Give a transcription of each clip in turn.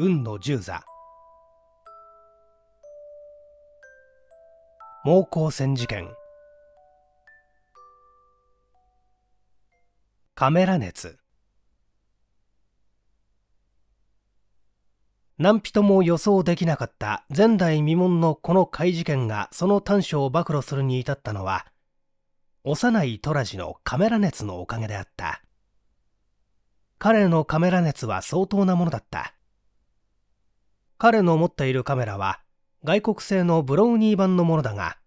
運の十座。猛攻戦事件。カメラ熱。何人も予想できなかった前代未聞のこの怪事件がその短所を暴露するに至ったのは幼いトラジのカメラ熱のおかげであった。彼のカメラ熱は相当なものだった。彼の持っているカメラは外国製のブローニー版のものだが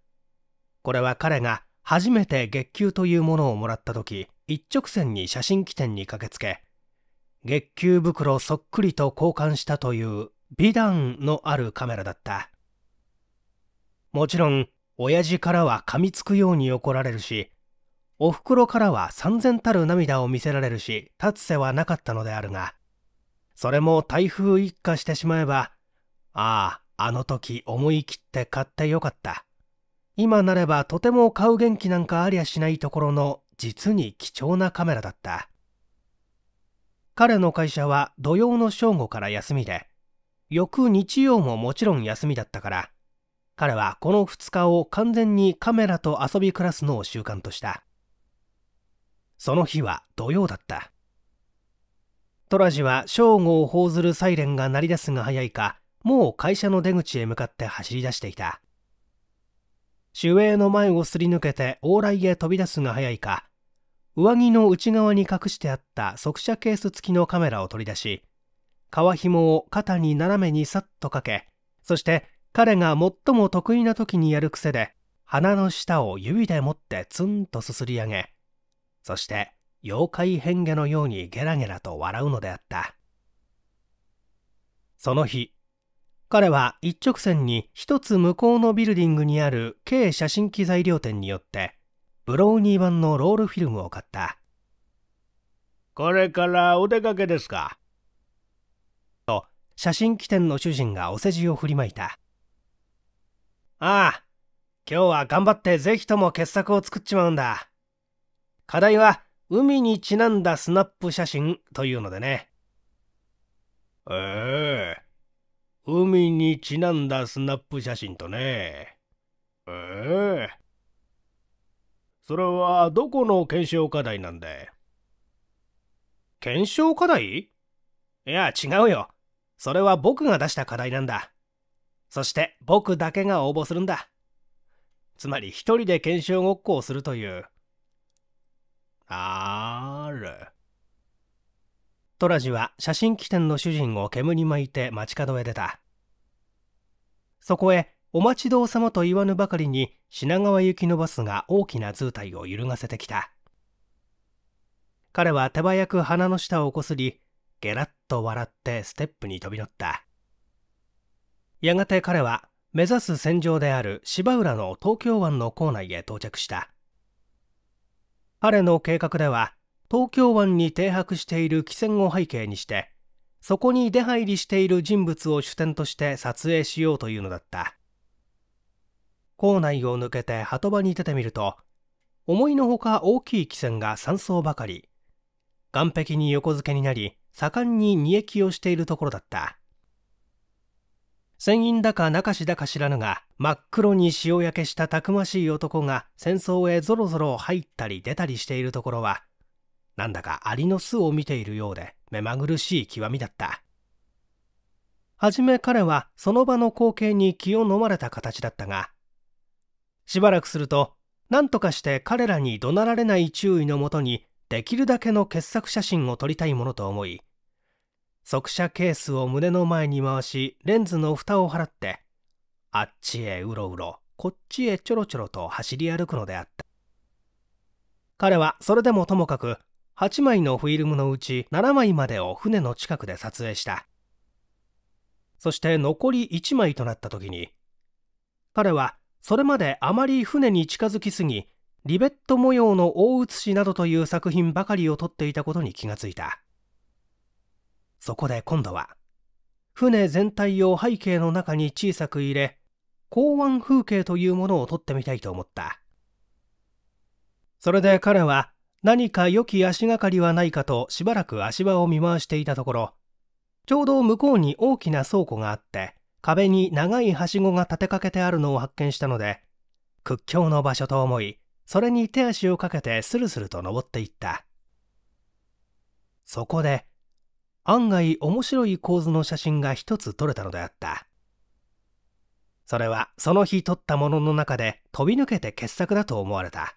これは彼が初めて月給というものをもらった時一直線に写真機店に駆けつけ月給袋そっくりと交換したという美談のあるカメラだった。もちろん親父からは噛みつくように怒られるしおふくろからは三千たる涙を見せられるし立つ瀬はなかったのであるがそれも台風一過してしまえばあああの時思い切って買ってよかった。今なればとても買う元気なんかありゃしないところの実に貴重なカメラだった。彼の会社は土曜の正午から休みで翌日曜ももちろん休みだったから彼はこの2日を完全にカメラと遊び暮らすのを習慣とした。その日は土曜だった。トラジは正午を報ずるサイレンが鳴り出すが早いかもう会社の出口へ向かって走り出していた。守衛の前をすり抜けて往来へ飛び出すが早いか上着の内側に隠してあった速射ケース付きのカメラを取り出し革紐を肩に斜めにさっとかけそして彼が最も得意な時にやる癖で鼻の下を指で持ってツンとすすり上げそして妖怪変化のようにゲラゲラと笑うのであった。その日彼は一直線に一つ向こうのビルディングにある軽写真機材料店によってブローニー版のロールフィルムを買った。これからお出かけですか？と写真機店の主人がお世辞を振りまいた。ああ今日は頑張ってぜひとも傑作を作っちまうんだ。課題は海にちなんだスナップ写真というのでね。ええ海にちなんだスナップ写真とね。ええそれはどこの検証課題なんだ検証課題？いや、違うよ。それは僕が出した課題なんだ。そして僕だけが応募するんだ。つまり一人で検証ごっこをするという。あーる。トラジは写真機店の主人を煙に巻いて街角へ出た。そこへお待ちどうさまと言わぬばかりに品川行きのバスが大きな図体を揺るがせてきた。彼は手早く鼻の下をこすりゲラッと笑ってステップに飛び乗った。やがて彼は目指す戦場である芝浦の東京湾の構内へ到着した。彼の計画では東京湾に停泊している汽船を背景にしてそこに出入りしている人物を主点として撮影しようというのだった。校内を抜けて鳩場に出てみると思いのほか大きい汽船が3艘ばかり岸壁に横付けになり盛んに煮液をしているところだった。船員だか中しだか知らぬが真っ黒に塩焼けしたたくましい男が戦争へぞろぞろ入ったり出たりしているところはなんだかアリの巣を見ているようで目まぐるしい極みだった。はじめ彼はその場の光景に気を飲まれた形だったがしばらくすると何とかして彼らに怒鳴られない注意のもとにできるだけの傑作写真を撮りたいものと思い速射ケースを胸の前に回しレンズの蓋を払ってあっちへうろうろこっちへちょろちょろと走り歩くのであった。彼はそれでもともかく8枚のフィルムのうち7枚までを船の近くで撮影した。そして残り1枚となった時に彼はそれまであまり船に近づきすぎリベット模様の大写しなどという作品ばかりを撮っていたことに気がついた。そこで今度は船全体を背景の中に小さく入れ港湾風景というものを撮ってみたいと思った。それで彼は何か良き足がかりはないかとしばらく足場を見回していたところちょうど向こうに大きな倉庫があって壁に長いはしごが立てかけてあるのを発見したので屈強の場所と思いそれに手足をかけてスルスルと登っていった。そこで案外面白い構図の写真が一つ撮れたのであった。それはその日撮ったものの中で飛び抜けて傑作だと思われた。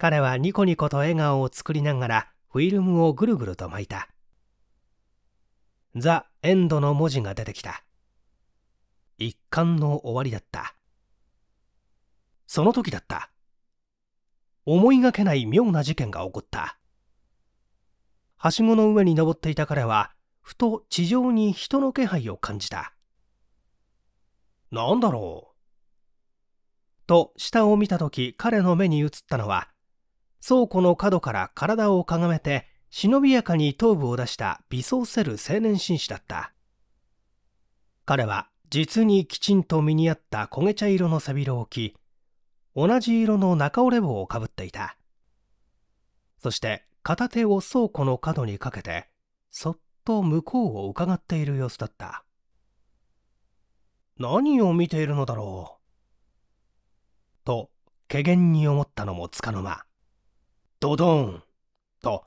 彼はニコニコと笑顔を作りながらフィルムをぐるぐると巻いた。ザ・エンドの文字が出てきた。一巻の終わりだった。その時だった。思いがけない妙な事件が起こった。はしごの上に登っていた彼はふと地上に人の気配を感じた。なんだろう？と下を見た時彼の目に映ったのは倉庫の角から体をかがめて忍びやかに頭部を出した微装せる青年紳士だった。彼は実にきちんと身に合った焦げ茶色の背広を着同じ色の中折れ帽をかぶっていた。そして片手を倉庫の角にかけてそっと向こうを伺っている様子だった。何を見ているのだろう？と怪げに思ったのもつかの間。ドドーンと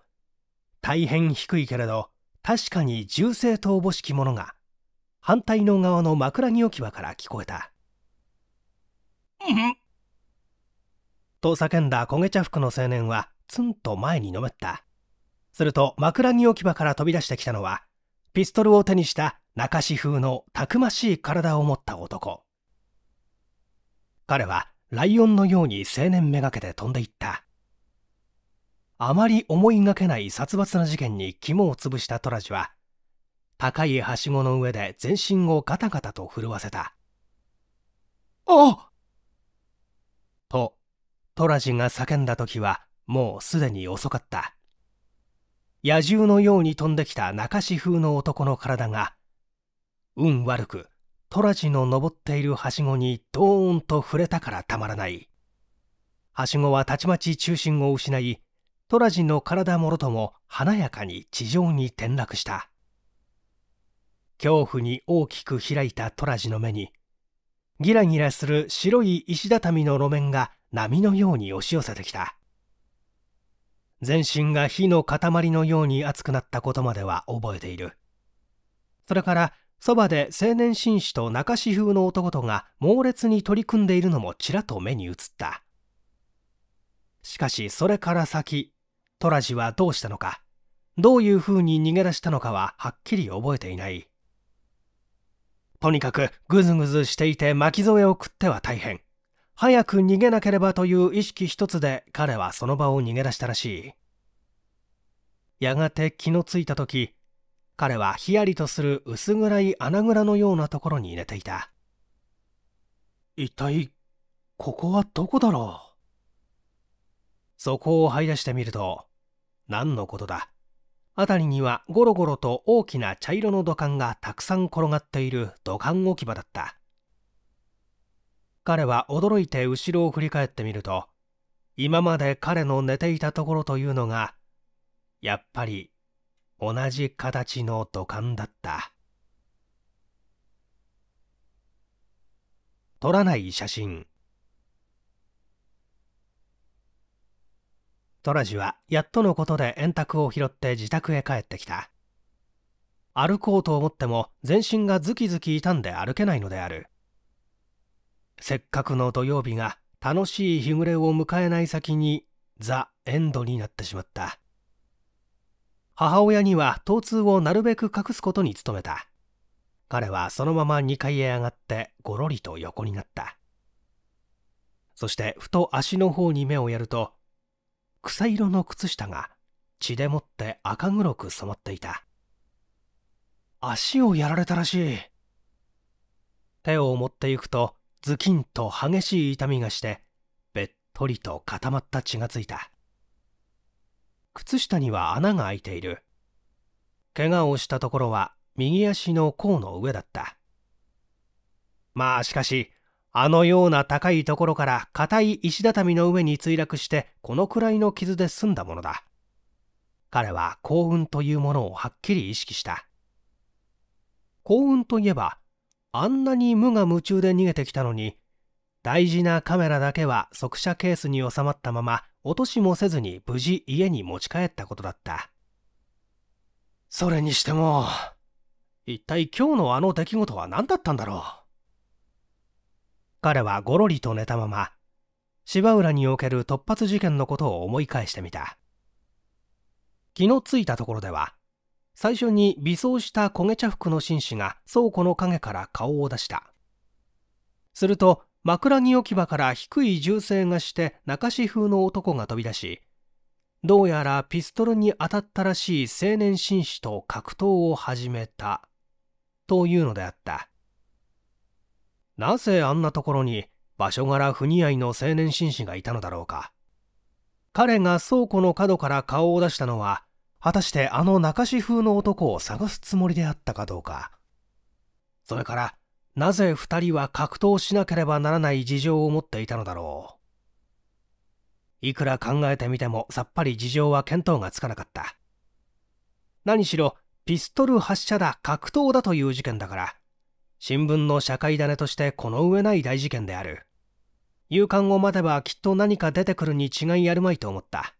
大変低いけれど確かに銃声とおぼしきものが反対の側の枕木置き場から聞こえた。んと叫んだ焦げ茶服の青年はツンと前にのめった。すると枕木置き場から飛び出してきたのはピストルを手にした中志風のたくましい体を持った男。彼はライオンのように青年めがけて飛んでいった。あまり思いがけない殺伐な事件に肝を潰したトラジは高いはしごの上で全身をガタガタと震わせた。あと、トラジが叫んだ時はもうすでに遅かった。野獣のように飛んできた中志風の男の体が、運悪くトラジの登っているはしごにドーンと触れたからたまらない。はしごはたちまち中心を失い、トラジの体もろとも華やかに地上に転落した。恐怖に大きく開いたトラジの目にギラギラする白い石畳の路面が波のように押し寄せてきた。全身が火の塊のように熱くなったことまでは覚えている。それからそばで青年紳士と中志風の男とが猛烈に取り組んでいるのもちらっと目に映った。しかしそれから先トラジはどうしたのかどういうふうに逃げ出したのかははっきり覚えていないとにかくぐずぐずしていて巻き添えを食っては大変。早く逃げなければという意識一つで彼はその場を逃げ出したらしい。やがて気のついた時、彼はひやりとする薄暗い穴蔵のようなところに寝ていた。一体、ここはどこだろう？そこを這い出してみると、何のことだ？辺りにはゴロゴロと大きな茶色の土管がたくさん転がっている土管置き場だった。彼は驚いて後ろを振り返ってみると今まで彼の寝ていたところというのがやっぱり同じ形の土管だった。撮らない写真。トラジはやっとのことで円卓を拾って自宅へ帰ってきた。歩こうと思っても全身がズキズキ痛んで歩けないのである。せっかくの土曜日が楽しい日暮れを迎えない先にザ・エンドになってしまった。母親には疼痛をなるべく隠すことに努めた。彼はそのまま2階へ上がってごろりと横になった。そしてふと足の方に目をやると草色の靴下が血でもって赤黒く染まっていた。足をやられたらしい。手を持っていくとズキンと激しい痛みがしてべっとりと固まった血がついた。靴下には穴が開いている。怪我をしたところは右足の甲の上だった。まあしかしあのような高いところから硬い石畳の上に墜落してこのくらいの傷で済んだものだ。彼は幸運というものをはっきり意識した。幸運といえばあんなに無我夢中で逃げてきたのに大事なカメラだけは速射ケースに収まったまま落としもせずに無事家に持ち帰ったことだったそれにしても一体今日のあの出来事は何だったんだろう？彼はごろりと寝たまま芝浦における突発事件のことを思い返してみた。気のついたところでは最初に偽装した焦げ茶服の紳士が倉庫の陰から顔を出した。すると枕木置き場から低い銃声がして中志風の男が飛び出しどうやらピストルに当たったらしい青年紳士と格闘を始めたというのであった。なぜあんなところに場所柄不似合いの青年紳士がいたのだろうか。彼が倉庫の角から顔を出したのは果たしてあの中志風の男を探すつもりであったかどうか。それからなぜ二人は格闘しなければならない事情を持っていたのだろう。いくら考えてみてもさっぱり事情は見当がつかなかった。何しろピストル発射だ格闘だという事件だから。新聞の社会種としてこの上ない大事件である。勇敢を待てばきっと何か出てくるに違いあるまいと思った。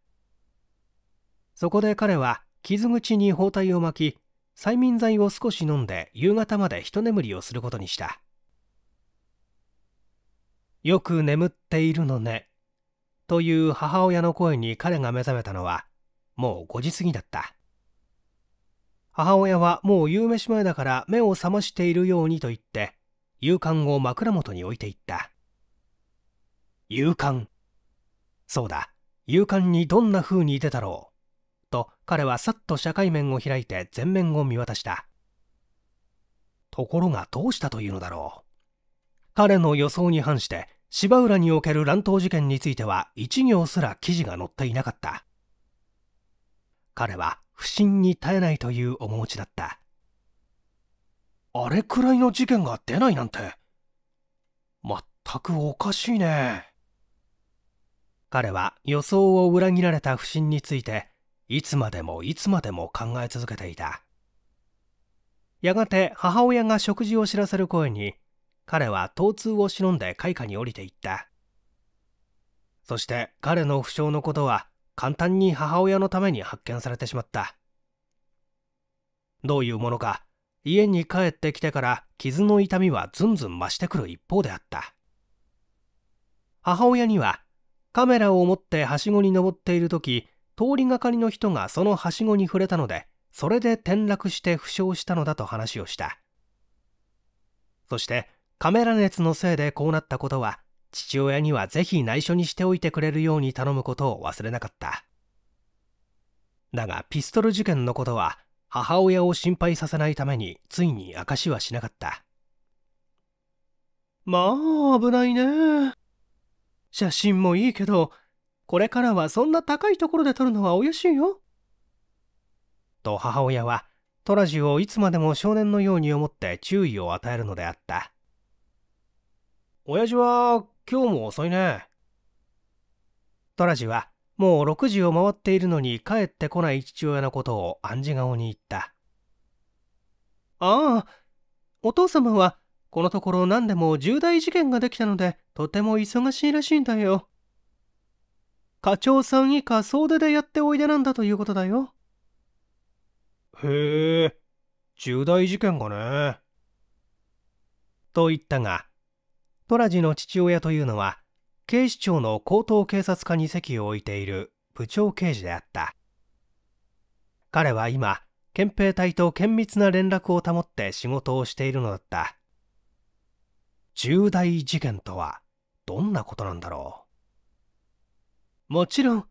そこで彼は傷口に包帯を巻き催眠剤を少し飲んで夕方まで一眠りをすることにした。よく眠っているのねという母親の声に彼が目覚めたのはもう5時過ぎだった。母親はもう夕飯前だから目を覚ましているようにと言って勇敢を枕元に置いていった。勇敢。そうだ。勇敢にどんな風に出たろう。と彼はさっと社会面を開いて全面を見渡した。ところがどうしたというのだろう。彼の予想に反して芝浦における乱闘事件については一行すら記事が載っていなかった。彼は不審に絶えないという面持ちだった。あれくらいの事件が出ないなんて。全くおかしいね。彼は予想を裏切られた不審についていつまでもいつまでも考え続けていた。やがて母親が食事を知らせる声に彼は疼痛を忍んで階下に降りていった。そして彼の負傷のことは簡単に母親のために発見されてしまった。どういうものか家に帰ってきてから傷の痛みはずんずん増してくる一方であった。母親にはカメラを持ってはしごに登っている時通りがかりの人がそのはしごに触れたのでそれで転落して負傷したのだと話をした。そしてカメラ熱のせいでこうなったことは父親にはぜひ内緒にしておいてくれるように頼むことを忘れなかっただがピストル事件のことは母親を心配させないためについに明かしはしなかったまあ危ないね写真もいいけどこれからはそんな高いところで撮るのはおよしいよ。と母親はトラジをいつまでも少年のように思って注意を与えるのであった。親父は今日も遅いね。トラジはもう6時を回っているのに帰ってこない父親のことを暗示顔に言った。ああ、お父様はこのところ何でも重大事件ができたのでとても忙しいらしいんだよ。課長さん以下総出でやっておいでなんだということだよ。へえ、重大事件がね。と言ったが、トラジの父親というのは、警視庁の高等警察課に席を置いている部長刑事であった。彼は今、憲兵隊と緊密な連絡を保って仕事をしているのだった。重大事件とはどんなことなんだろう。もちろん。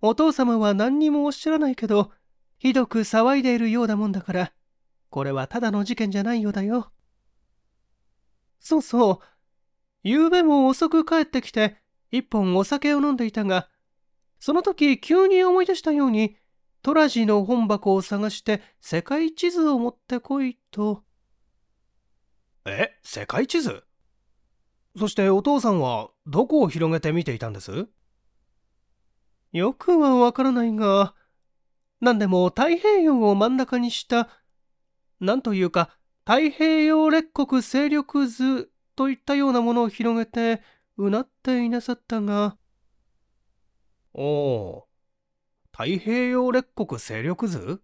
お父様は何にもおっしゃらないけど、ひどく騒いでいるようだもんだから、これはただの事件じゃないようだよ。そうそう。昨べも遅く帰ってきて、一本お酒を飲んでいたが、その時急に思い出したように、トラジの本箱を探して世界地図を持ってこいと。え、世界地図？そしてお父さんはどこを広げて見ていたんです？よくはわからないが、何でも太平洋を真ん中にした、なんというか、太平洋列国勢力図といったようなものを広げてうなっていなさったが。おお太平洋列国勢力図？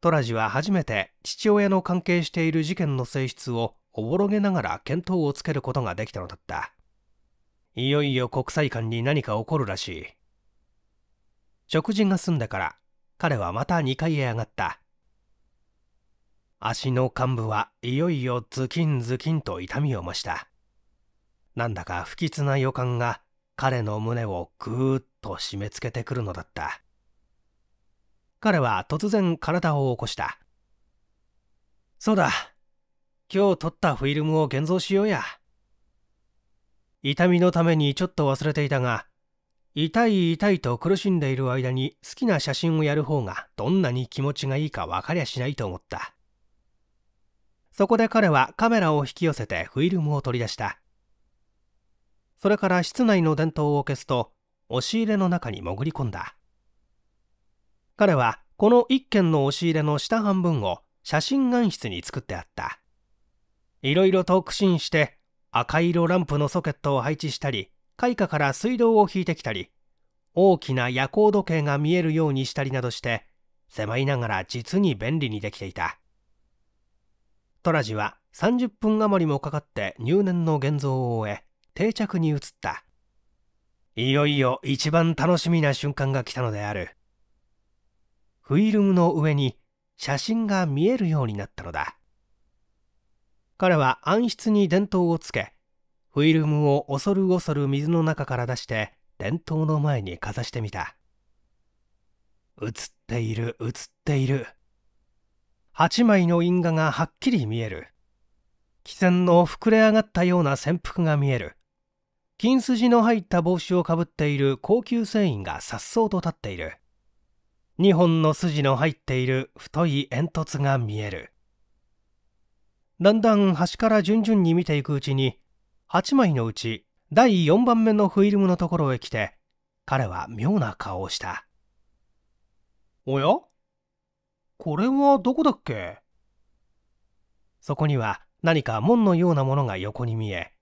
トラジは初めて父親の関係している事件の性質をおぼろげながら見当をつけることができたのだった。いよいよ国際間に何か起こるらしい。食事が済んでから彼はまた2階へ上がった。足の幹部はいよいよズキンズキンと痛みを増した。なんだか不吉な予感が彼の胸をぐーっと締め付けてくるのだった。彼は突然体を起こした。そうだ今日撮ったフィルムを現像しようや。痛みのためにちょっと忘れていたが痛い痛いと苦しんでいる間に好きな写真をやる方がどんなに気持ちがいいか分かりゃしないと思った。そこで彼はカメラを引き寄せてフィルムを取り出した。それから室内の電灯を消すと押し入れの中に潜り込んだ。彼はこの一軒の押し入れの下半分を写真眼室に作ってあった。いろいろと苦心して赤色ランプのソケットを配置したり開花から水道を引いてきたり大きな夜光時計が見えるようにしたりなどして狭いながら実に便利にできていた。トラジは30分余りもかかって入念の現像を終え定着に移った。いよいよ一番楽しみな瞬間が来たのである。フィルムの上に写真が見えるようになったのだ。彼は暗室に電灯をつけフィルムを恐る恐る水の中から出して電灯の前にかざしてみた。映っている映っている。8枚の因果がはっきり見える。汽船の膨れ上がったような潜伏が見える。金筋の入った帽子をかぶっている高級船員が颯爽と立っている。2本の筋の入っている太い煙突が見える。だんだん端から順々に見ていくうちに、8枚のうち第4番目のフィルムのところへ来て、彼は妙な顔をした。おや？これはどこだっけ？そこには何か門のようなものが横に見え、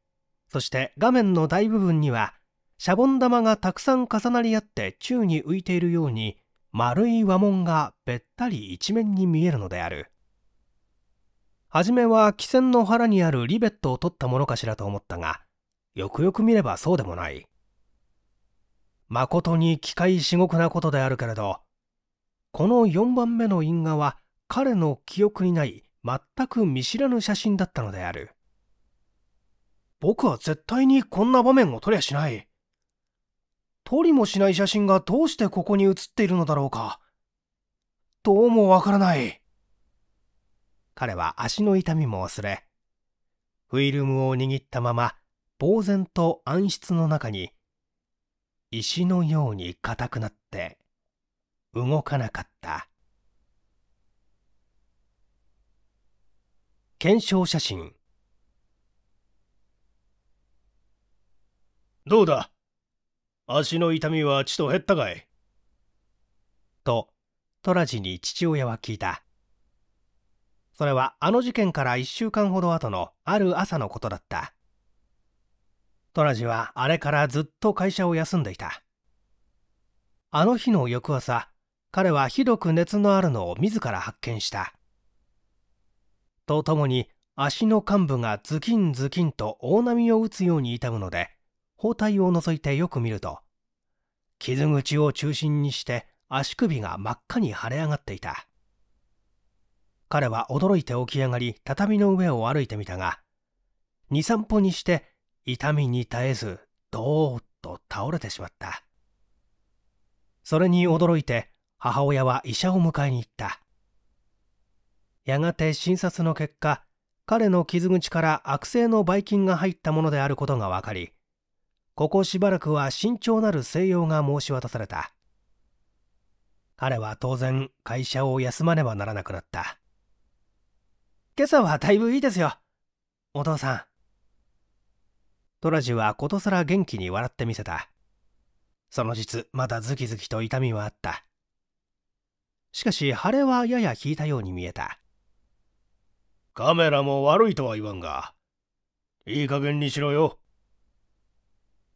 そして画面の大部分にはシャボン玉がたくさん重なり合って宙に浮いているように丸い和紋がべったり一面に見えるのである。はじめは汽船の腹にあるリベットを取ったものかしらと思ったが、よくよく見ればそうでもない。誠に機械至極なことであるけれど、この4番目の因果は彼の記憶にない全く見知らぬ写真だったのである。僕は絶対にこんな場面を撮りゃしない。撮りもしない写真がどうしてここに写っているのだろうか。どうもわからない。彼は足の痛みも忘れフィルムを握ったまま呆然と暗室の中に石のように硬くなって動かなかった。検証写真。どうだ？足の痛みはちと減ったかい？とトラジに父親は聞いた。それはあの事件から1週間ほど後のある朝のことだった。トラジはあれからずっと会社を休んでいた。あの日の翌朝彼はひどく熱のあるのを自ら発見した。とともに足の幹部がズキンズキンと大波を打つように痛むので包帯を覗いてよく見ると傷口を中心にして足首が真っ赤に腫れ上がっていた彼は驚いて起き上がり畳の上を歩いてみたが23歩にして痛みに耐えずどーっと倒れてしまったそれに驚いて母親は医者を迎えに行った。やがて診察の結果、彼の傷口から悪性のばい菌が入ったものであることが分かり、ここしばらくは慎重なる静養が申し渡された。彼は当然会社を休まねばならなくなった。今朝はだいぶいいですよ、お父さん。トラジはことさら元気に笑ってみせた。その実、まだズキズキと痛みはあった。しかし腫れはやや引いたように見えたカメラも悪いとは言わんが、いい加減にしろよ。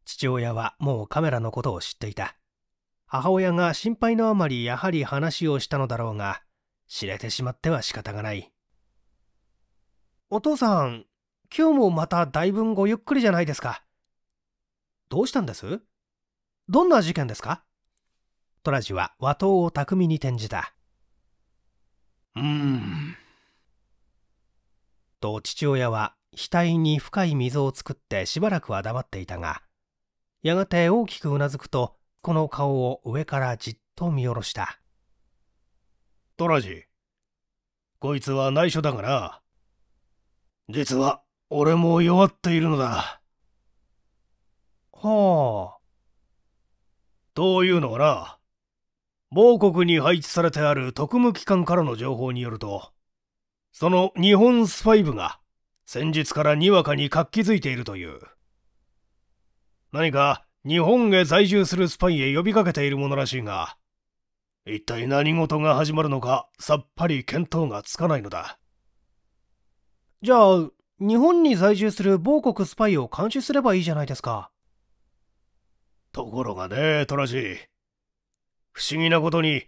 父親はもうカメラのことを知っていた。母親が心配のあまりやはり話をしたのだろうが、知れてしまっては仕方がない。お父さん、今日もまただいぶごゆっくりじゃないですか。どうしたんです？どんな事件ですか？トラジは和刀を巧みに転じた。うーん。と父親は額に深い溝を作ってしばらくは黙っていたが、やがて大きくうなずくと、この顔を上からじっと見下ろした。トラジ、こいつは内緒だがな。実は俺も弱っているのだ。はあ。というのはな、某国に配置されてある特務機関からの情報によると、その日本スパイ部が先日からにわかに活気づいているという。何か日本へ在住するスパイへ呼びかけているものらしいが、一体何事が始まるのかさっぱり見当がつかないのだ。じゃあ、日本に在住する某国スパイを監視すればいいじゃないですか。ところがね、トラジー。不思議なことに、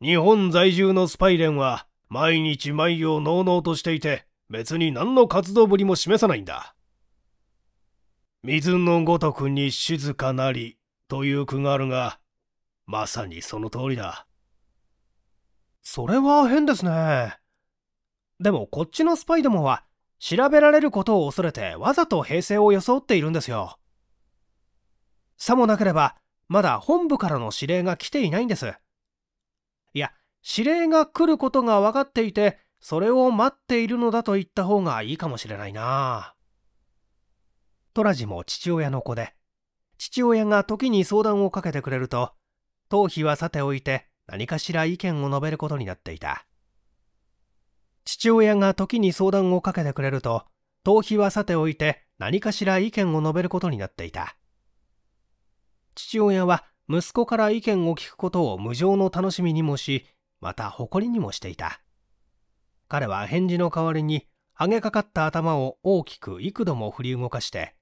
日本在住のスパイ連は毎日毎夜のうのうとしていて、別に何の活動ぶりも示さないんだ。水のごとくに静かなりという句があるが、まさにその通りだ。それは変ですね。でもこっちのスパイどもは調べられることを恐れてわざと平成を装っているんですよ。さもなければ、まだ本部からの指令が来ていないんです。いや、指令が来ることが分かっていて、それを待っているのだと言った方がいいかもしれないな。トラジも父親の子で、父親が時に相談をかけてくれると、頭皮はさておいて何かしら意見を述べることになっていた。父親が時に相談をかけてくれると、逃避はさておいて何かしら意見を述べることになっていた。父親は息子から意見を聞くことを無情の楽しみにもし、また誇りにもしていた。彼は返事の代わりに、上げかかった頭を大きく幾度も振り動かして、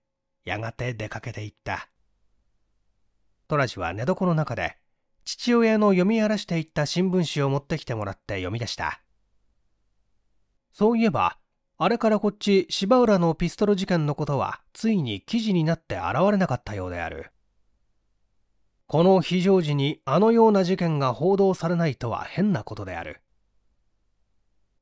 やがて出かけていった。トラジは寝床の中で、父親の読み荒らしていった新聞紙を持ってきてもらって読み出した。そういえば、あれからこっち芝浦のピストル事件のことはついに記事になって現れなかったようである。この非常時にあのような事件が報道されないとは変なことである。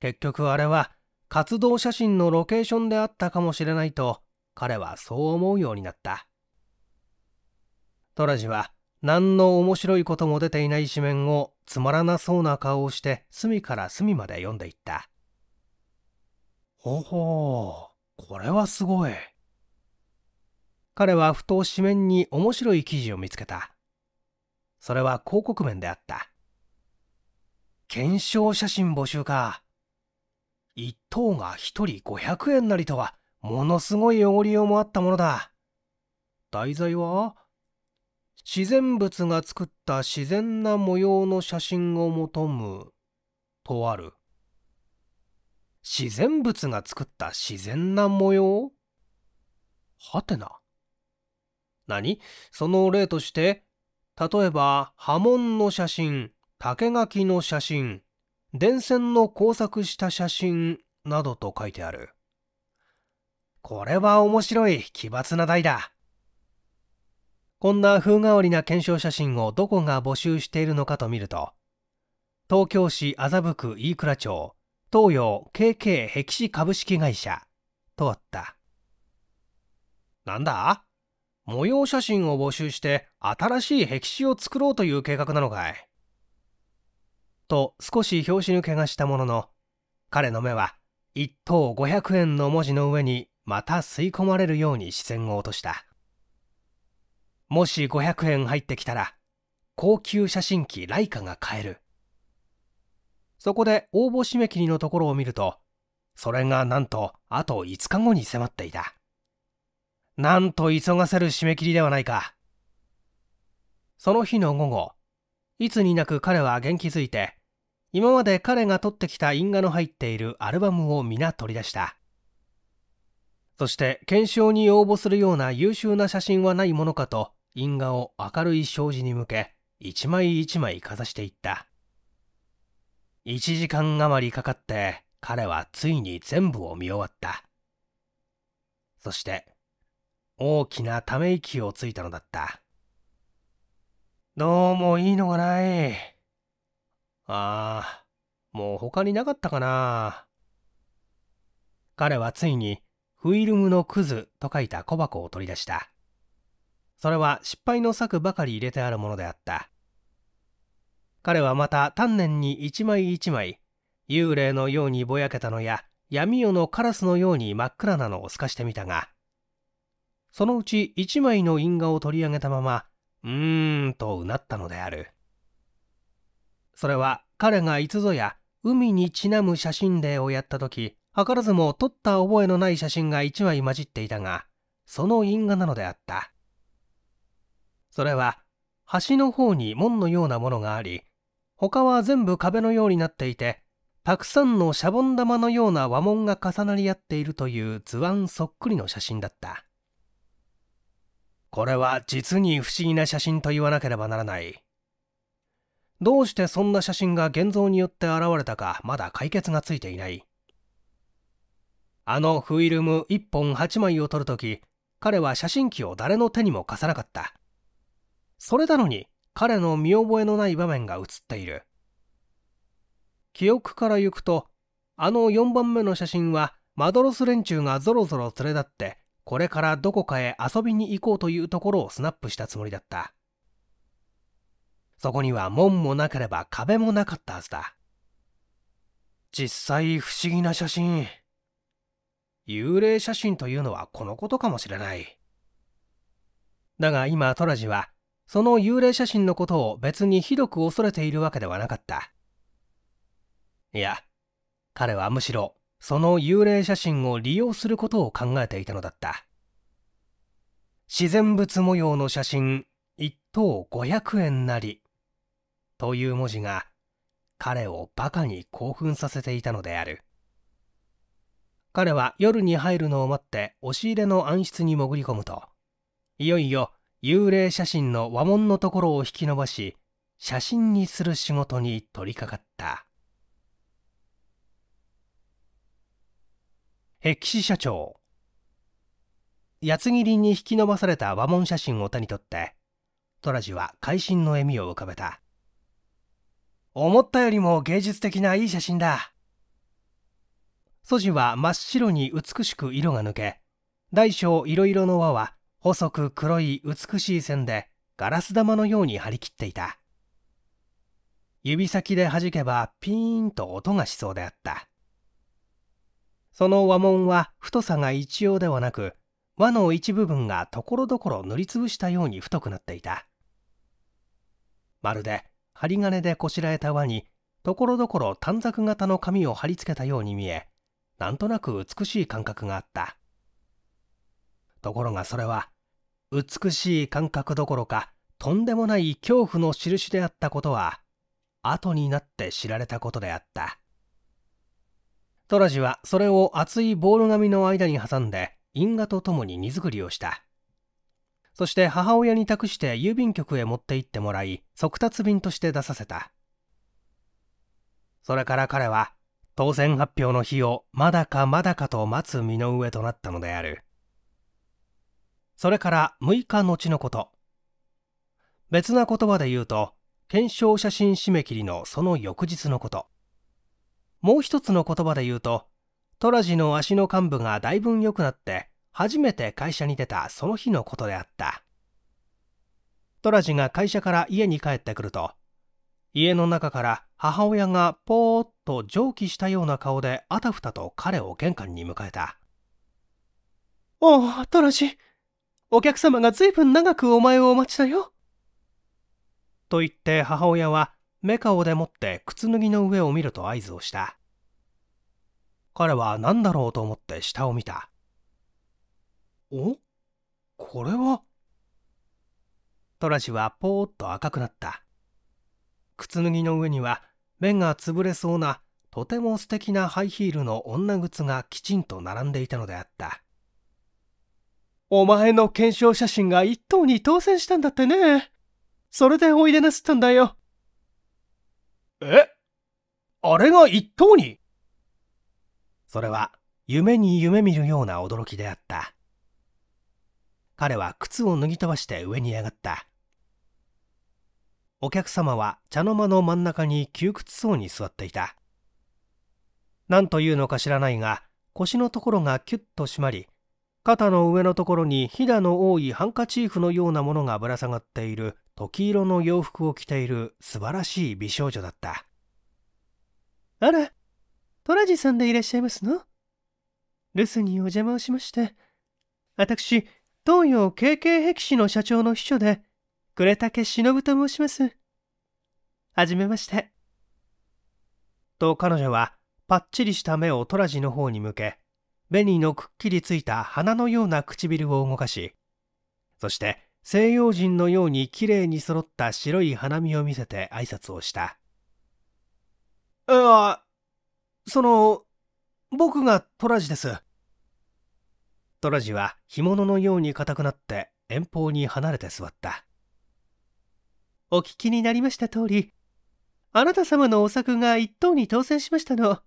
結局あれは活動写真のロケーションであったかもしれないと彼はそう思うようになった。トラジは何の面白いことも出ていない紙面をつまらなそうな顔をして隅から隅まで読んでいった。ほほう、これはすごい。彼はふと紙面に面白い記事を見つけた。それは広告面であった。検証写真募集か。一等が一人500円なりとは、ものすごい汚りようもあったものだ。題材は自然物が作った自然な模様の写真を求む、とある。自然物が作った自然な模様？はてな。何？その例として、例えば波紋の写真、竹垣の写真、電線の工作した写真などと書いてある。これは面白い奇抜な題だ。こんな風変わりな検証写真をどこが募集しているのかと見ると、東京市麻布区飯倉町東洋 KK 壁紙株式会社とあった。なんだ？模様写真を募集して新しい壁紙を作ろうという計画なのかい？と少し拍子抜けがしたものの、彼の目は一等500円の文字の上にまた吸い込まれるように視線を落とした。もし500円入ってきたら、高級写真機ライカが買える。そこで応募締め切りのところを見ると、それがなんとあと5日後に迫っていた。なんと急がせる締め切りではないか。その日の午後、いつになく彼は元気づいて、今まで彼が撮ってきた印画の入っているアルバムを皆取り出した。そして検証に応募するような優秀な写真はないものかと印画を明るい障子に向け一枚一枚かざしていった。1時間余りかかって彼はついに全部を見終わった。そして大きなため息をついたのだったどうもいいのがないああもう他になかったかな彼はついにフィルムのクズと書いた小箱を取り出した。それは失敗の策ばかり入れてあるものであった。彼はまた丹念に一枚一枚、幽霊のようにぼやけたのや、闇夜のカラスのように真っ暗なのを透かしてみたが、そのうち一枚の因果を取り上げたまま、うーんとうなったのである。それは彼がいつぞや海にちなむ写真例をやった時図らずも撮った覚えのない写真が一枚混じっていたが、その因果なのであった。それは、端の方に門のようなものがあり、他は全部壁のようになっていて、たくさんのシャボン玉のような和紋が重なり合っているという図案そっくりの写真だった。これは実に不思議な写真と言わなければならない。どうしてそんな写真が現像によって現れたかまだ解決がついていない。あのフィルム1本8枚を撮るとき、彼は写真機を誰の手にも貸さなかった。それなのに、彼の見覚えのない場面が映っている。記憶から行くと、あの4番目の写真は、マドロス連中がぞろぞろ連れ立って、これからどこかへ遊びに行こうというところをスナップしたつもりだった。そこには門もなければ壁もなかったはずだ。実際不思議な写真。幽霊写真というのはこのことかもしれない。だが今トラジは、その幽霊写真のことを別にひどく恐れているわけではなかった。いや、彼はむしろその幽霊写真を利用することを考えていたのだった。自然物模様の写真一等500円なりという文字が彼をバカに興奮させていたのである。彼は夜に入るのを待って押し入れの暗室に潜り込むと、いよいよ幽霊写真の和紋のところを引き伸ばし、写真にする仕事に取り掛かった。壁紙社長八つ切りに引き伸ばされた和紋写真を手に取ってトラジは会心の笑みを浮かべた思ったよりも芸術的ないい写真だ素地は真っ白に美しく色が抜け、大小いろいろの輪は細く黒い美しい線でガラス玉のように張り切っていた。指先で弾けばピーンと音がしそうであった。その和紋は太さが一様ではなく、輪の一部分がところどころ塗りつぶしたように太くなっていた。まるで針金でこしらえた輪にところどころ短冊型の紙を貼り付けたように見え、なんとなく美しい感覚があった。ところがそれは、美しい感覚どころか、とんでもない恐怖の印であったことは、後になって知られたことであった。トラジはそれを厚いボール紙の間に挟んで、因果とともに荷造りをした。そして母親に託して郵便局へ持って行ってもらい、速達便として出させた。それから彼は当選発表の日をまだかまだかと待つ身の上となったのである。それから6日後のこと。別な言葉で言うと、検証写真締め切りのその翌日のこと。もう一つの言葉で言うと、トラジの足の幹部がだいぶ良くなって、初めて会社に出たその日のことであった。トラジが会社から家に帰ってくると、家の中から母親がぽーっと蒸気したような顔であたふたと彼を玄関に迎えた。おう、トラジ。お客様がずいぶん長くお前をお待ちだよ。と言って母親は目顔でもって靴脱ぎの上を見ると合図をした。彼は何だろうと思って下を見た。お？これは？トラジはぽーっと赤くなった。靴脱ぎの上には目が潰れそうなとても素敵なハイヒールの女靴がきちんと並んでいたのであったお前の検証写真が一等に当選したんだってねそれでおいでなすったんだよえ？あれが一等に？それは夢に夢見るような驚きであった。彼は靴を脱ぎ飛ばして上に上がった。お客様は茶の間の真ん中に窮屈そうに座っていた。何というのか知らないが腰のところがキュッと締まり肩の上のところにひだの多いハンカチーフのようなものがぶら下がっている時色の洋服を着ている素晴らしい美少女だった。あらトラジさんでいらっしゃいますの？留守にお邪魔をしまして。私東洋 KK 壁市の社長の秘書で呉竹忍と申します。はじめまして。と彼女はパッチリした目をトラジの方に向け紅のくっきりついた花のような唇を動かしそして西洋人のようにきれいに揃った白い花見を見せて挨拶をした。いやその僕がトラジです。トラジは干物のように硬くなって遠方に離れて座った。お聞きになりました通りあなた様のお作が一等に当選しましたの。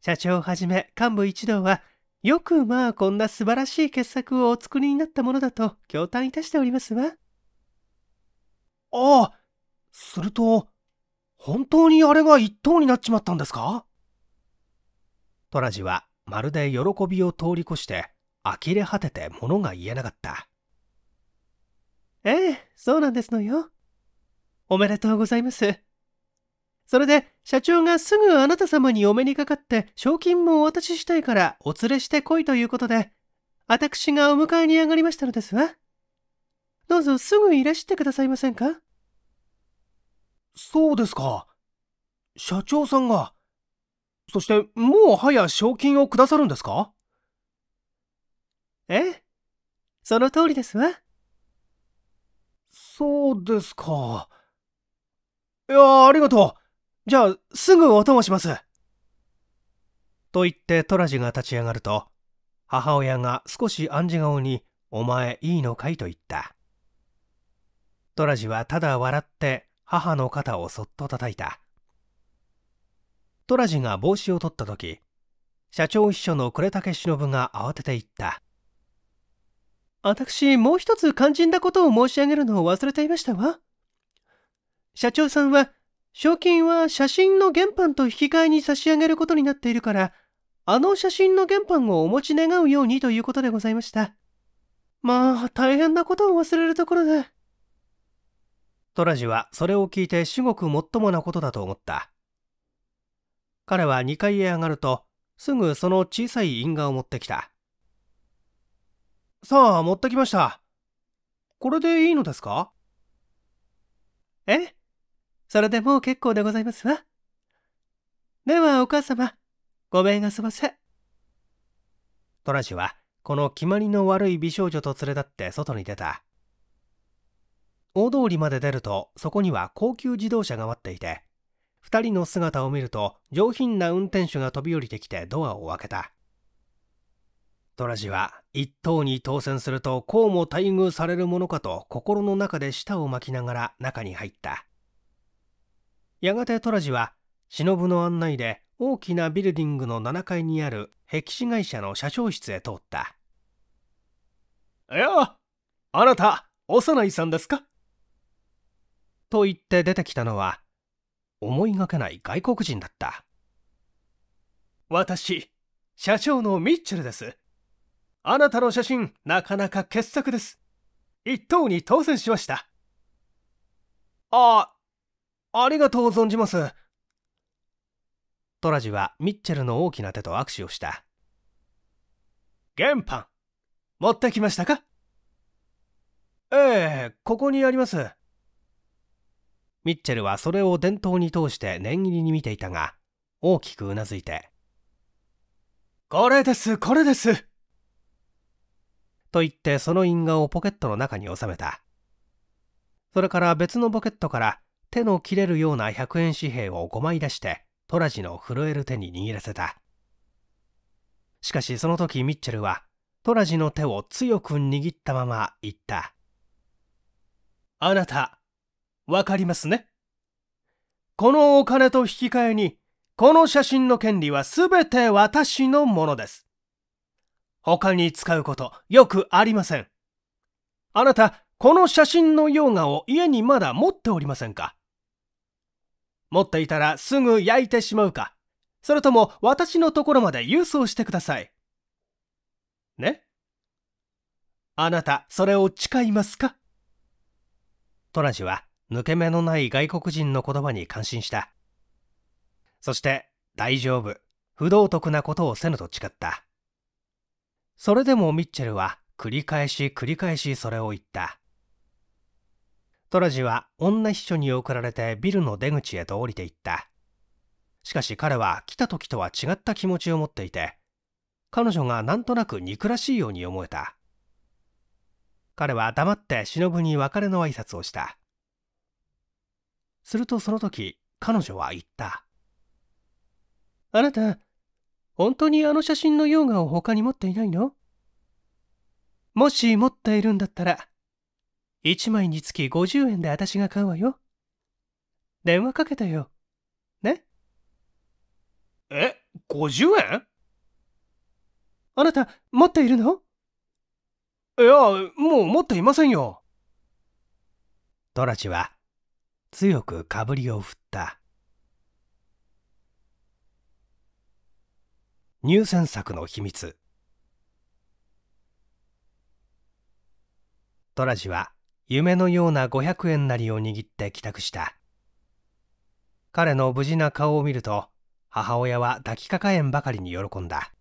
社長をはじめ幹部一同はよくまあこんな素晴らしい傑作をお作りになったものだと驚嘆いたしておりますわ。ああすると本当にあれが一等になっちまったんですか？トラジはまるで喜びを通り越して呆れ果てて物が言えなかった。ええそうなんですのよ。おめでとうございますそれで社長がすぐあなた様にお目にかかって賞金もお渡ししたいからお連れしてこいということで私がお迎えに上がりましたのですわ。どうぞすぐいらしてくださいませんか？そうですか。社長さんがそしてもう早賞金をくださるんですか？え？えその通りですわ。そうですか。いやありがとうじゃあ、すぐお供します。と言ってトラジが立ち上がると、母親が少し暗示顔に、お前いいのかいと言った。トラジはただ笑って母の肩をそっと叩いた。トラジが帽子を取った時、社長秘書の呉竹忍が慌てて言った。私、もう一つ肝心なことを申し上げるのを忘れていましたわ。社長さんは賞金は写真の原版と引き換えに差し上げることになっているから、あの写真の原版をお持ち願うようにということでございました。まあ、大変なことを忘れるところで。トラジはそれを聞いて至極もっともなことだと思った。彼は2階へ上がると、すぐその小さい印画を持ってきた。さあ、持ってきました。これでいいのですか？え？それでもう結構でございますわ。ではお母様、ごめんあそばせ。トラジは、この決まりの悪い美少女と連れ立って外に出た。大通りまで出ると、そこには高級自動車が待っていて、二人の姿を見ると、上品な運転手が飛び降りてきてドアを開けた。トラジは一等に当選するとこうも待遇されるものかと心の中で舌を巻きながら中に入った。やがてトラジは忍の案内で大きなビルディングの7階にある壁紙会社の社長室へ通った。いやあなた幼いさんですか？と言って出てきたのは思いがけない外国人だった。私社長のミッチェルです。あなたの写真なかなか傑作です。一等に当選しました。あありがとう存じます。トラジはミッチェルの大きな手と握手をした。原版、持ってきましたか？ええ、ここにあります。ミッチェルはそれを伝統に通して念入りに見ていたが、大きくうなずいて、これです、これです。と言ってその印画をポケットの中に収めた。それから別のポケットから手の切れるような100円紙幣を5枚出してトラジの震える手に握らせた。しかしその時ミッチェルはトラジの手を強く握ったまま言った。あなたわかりますね？このお金と引き換えにこの写真の権利はすべて私のものです。他に使うことよくありません。あなたこの写真の溶画を家にまだ持っておりませんか？持っていたらすぐ焼いてしまうかそれとも私のところまで郵送してください。ね？あなた、それを誓いますか？トラジは抜け目のない外国人の言葉に感心した。そして、大丈夫、不道徳なことをせぬと誓った。それでもミッチェルは繰り返し繰り返しそれを言った。トラジは女秘書に送られてビルの出口へと降りていった。しかし彼は来た時とは違った気持ちを持っていて、彼女がなんとなく憎らしいように思えた。彼は黙って忍に別れの挨拶をした。するとその時、彼女は言った。あなた、本当にあの写真の溶画を他に持っていないの？もし持っているんだったら、1枚につき50円で私が買うわよ。電話かけてよ。ね？え、50円？あなた、持っているの？いや、もう持っていませんよ。トラチは、強くかぶりを振った。入選作の秘密トラジは夢のような500円なりを握って帰宅した。彼の無事な顔を見ると母親は抱きかかえんばかりに喜んだ。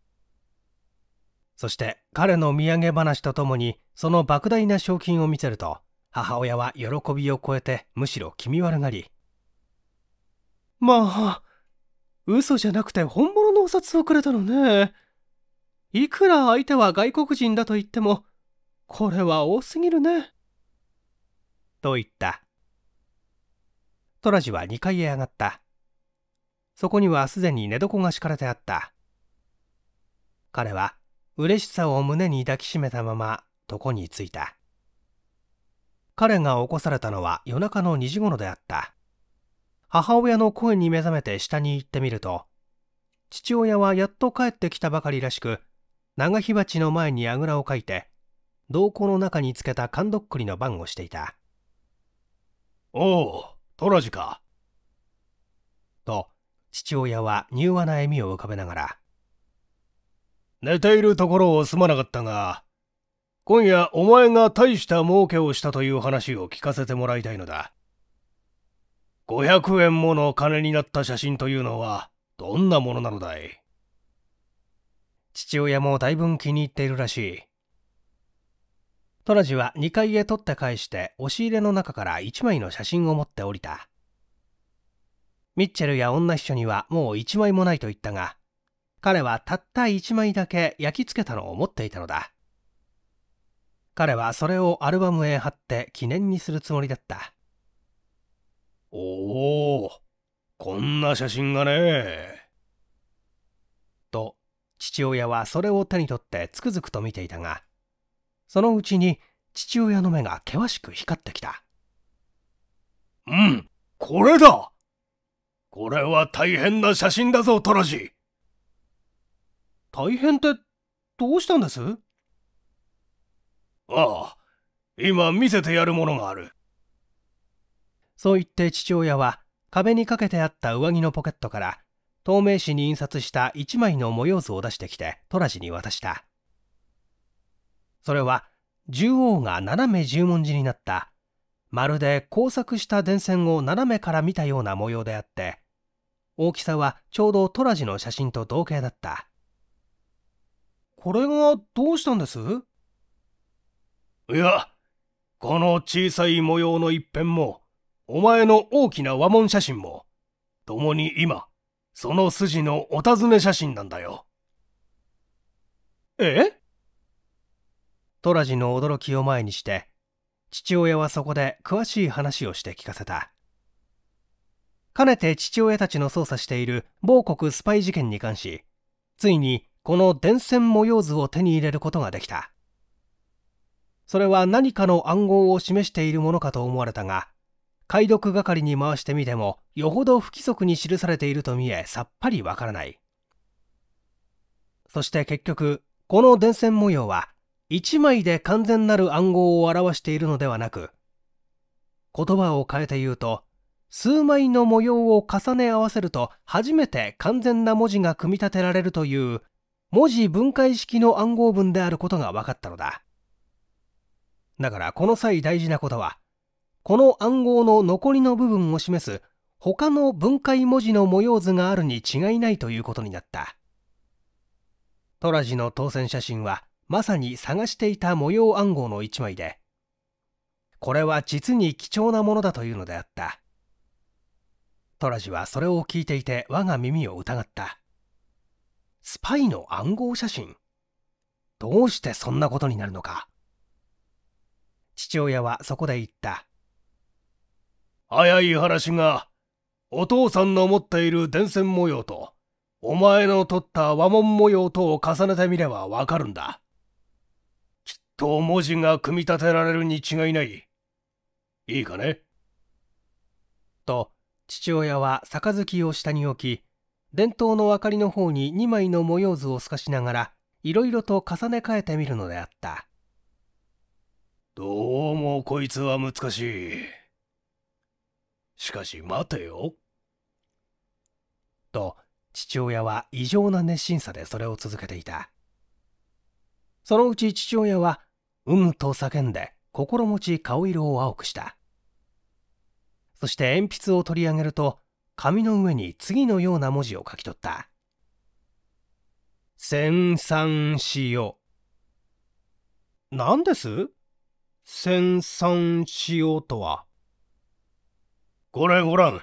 そして彼の土産話とともにその莫大な賞金を見せると母親は喜びを超えてむしろ気味悪がり。まあ嘘じゃなくて本物のお札をくれたのね。いくら相手は外国人だと言ってもこれは多すぎるね。と言ったトラジは2階へ上がったそこにはすでに寝床が敷かれてあった。彼は嬉しさを胸に抱きしめたまま床に着いた。彼が起こされたのは夜中の2時頃であった。母親の声に目覚めて下に行ってみると、父親はやっと帰ってきたばかりらしく、長火鉢の前にあぐらをかいて、瞳孔の中につけた缶どっくりの番をしていた。おお、トラジか。と、父親は柔和な笑みを浮かべながら。寝ているところをすまなかったが今夜お前が大した儲けをしたという話を聞かせてもらいたいのだ。500円もの金になった写真というのはどんなものなのだい？父親もだいぶ気に入っているらしいトラジは2階へ取って返して押し入れの中から1枚の写真を持って降りたミッチェルや女秘書にはもう一枚もないと言ったが、彼はたった一枚だけ焼き付けたのを持っていたのだ。彼はそれをアルバムへ貼って記念にするつもりだった。おお、こんな写真がね。と、父親はそれを手に取ってつくづくと見ていたが、そのうちに父親の目が険しく光ってきた。うん、これだこれは大変な写真だぞ、トラジ。大変ってどうしたんです？ああ、今見せてやるものがある。そう言って父親は壁にかけてあった上着のポケットから透明紙に印刷した一枚の模様図を出してきてトラジに渡した。それは縦横が斜め十文字になった。まるで工作した電線を斜めから見たような模様であって大きさはちょうどトラジの写真と同型だった。これがどうしたんです？いやこの小さい模様の一辺もお前の大きな和紋写真も共に今その筋のお尋ね写真なんだよ。え？トラジの驚きを前にして父親はそこで詳しい話をして聞かせた。かねて父親たちの捜査している某国スパイ事件に関しついにこの電線模様図を手に入れることができた。それは何かの暗号を示しているものかと思われたが解読係に回してみてもよほど不規則に記されていると見えさっぱりわからない。そして結局この電線模様は1枚で完全なる暗号を表しているのではなく言葉を変えて言うと数枚の模様を重ね合わせると初めて完全な文字が組み立てられるという文字分解式の暗号文であることが分かったのだ。だからこの際大事なことはこの暗号の残りの部分を示す他の分解文字の模様図があるに違いないということになった。トラジの当選写真はまさに探していた模様暗号の一枚でこれは実に貴重なものだというのであった。トラジはそれを聞いていて我が耳を疑った。スパイの暗号写真。どうしてそんなことになるのか。父親はそこで言った。早い話がお父さんの持っている電線模様とお前の取った和紋模様とを重ねてみればわかるんだ。と文字が組み立てられるに違いない。いいかね？と父親は杯を下に置き伝統の明かりの方に2枚の模様図を透かしながらいろいろと重ね替えてみるのであった。どうもこいつは難しい。しかし待てよ。と父親は異常な熱心さでそれを続けていた。そのうち父親は「うむ」と叫んで心持ち顔色を青くした。そして鉛筆を取り上げると紙の上に次のような文字を書き取った「千三しよ」何です？千三しよとは？これごらん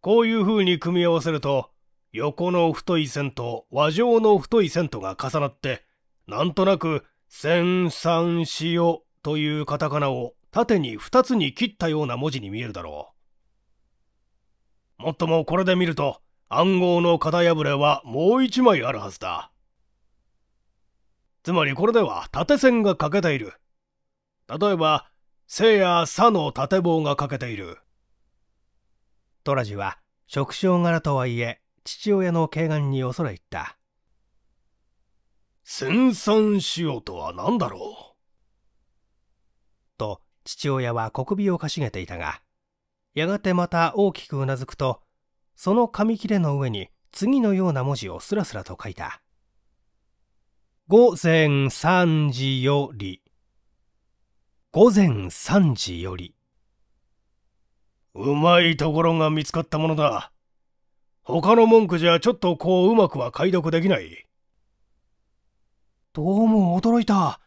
こういう風に組み合わせると横の太い線と和状の太い線とが重なってなんとなく千三しよというカタカナを縦に2つに切ったような文字に見えるだろう。もっともこれで見ると暗号の型破れはもう一枚あるはずだ。つまりこれでは縦線が欠けている。例えば、せやさの縦棒が欠けている。トラジは食傷柄とはいえ父親の敬願に恐れ入った。千三しようとは何だろう？と父親は小首をかしげていたがやがてまた大きくうなずくとその紙切れの上に次のような文字をスラスラと書いた「午前3時より」午前3時より。うまいところが見つかったものだ。他の文句じゃちょっとこううまくは解読できないどうも驚いた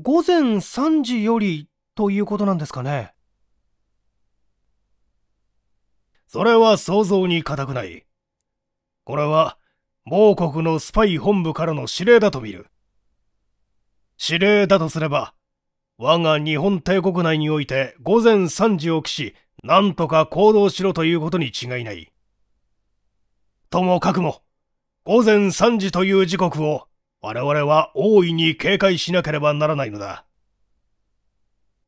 午前3時よりということなんですかねそれは想像に難くない。これは、某国のスパイ本部からの指令だと見る。指令だとすれば、我が日本帝国内において午前3時を期し、なんとか行動しろということに違いない。ともかくも、午前3時という時刻を我々は大いに警戒しなければならないのだ。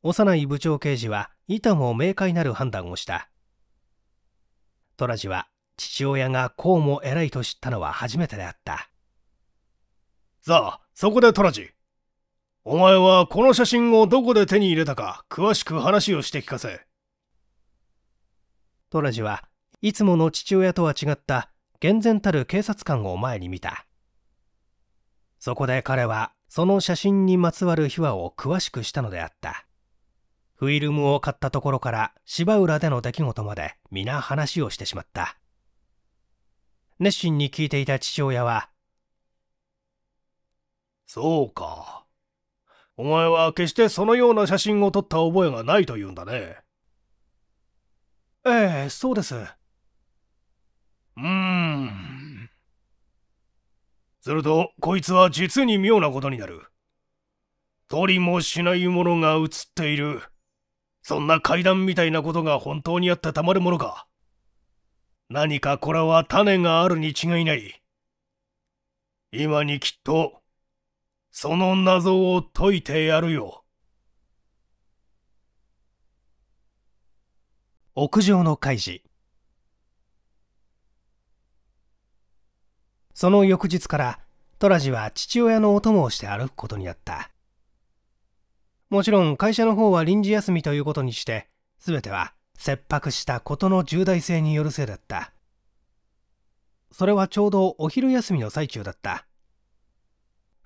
幼い部長刑事は板も明快なる判断をした。トラジは父親がこうも偉いと知ったのは初めてであった。さあ、そこでトラジ。お前はこの写真をどこで手に入れたか詳しく話をして聞かせ。トラジはいつもの父親とは違った厳然たる警察官を前に見た。そこで彼はその写真にまつわる秘話を詳しくしたのであった。フィルムを買ったところから芝浦での出来事まで皆話をしてしまった。熱心に聞いていた父親はそうか。お前は決してそのような写真を撮った覚えがないというんだね。ええそうです。うーんすると、こいつは実に妙なことになる。取りもしないものが映っている。そんな階段みたいなことが本当にあってたまるものか。何かこれは種があるに違いない。今にきっと、その謎を解いてやるよ。屋上の開示その翌日からトラジは父親のお供をして歩くことになった。もちろん会社の方は臨時休みということにして全ては切迫したことの重大性によるせいだった。それはちょうどお昼休みの最中だった。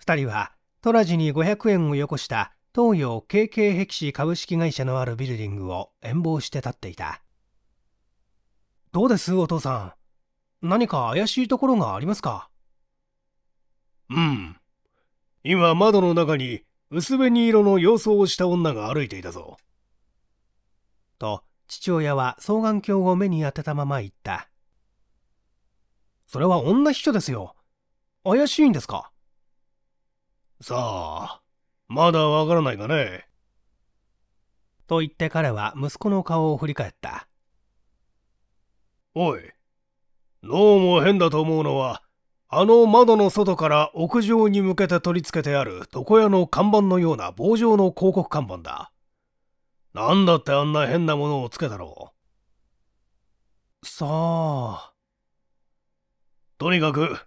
2人はトラジに500円をよこした東洋 KK 壁市株式会社のあるビルディングを遠望して立っていた。どうですお父さん？何か怪しいところがありますか？うん今窓の中に薄紅色の洋装をした女が歩いていたぞと父親は双眼鏡を目に当てたまま言った。それは女秘書ですよ。怪しいんですか？さあ、まだわからないかね？と言って彼は息子の顔を振り返った。おい、どうも変だと思うのは、あの窓の外から屋上に向けて取り付けてある床屋の看板のような棒状の広告看板だ。なんだってあんな変なものをつけたろう。さあ。とにかく、